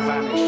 vanish.